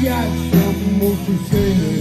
you got something, say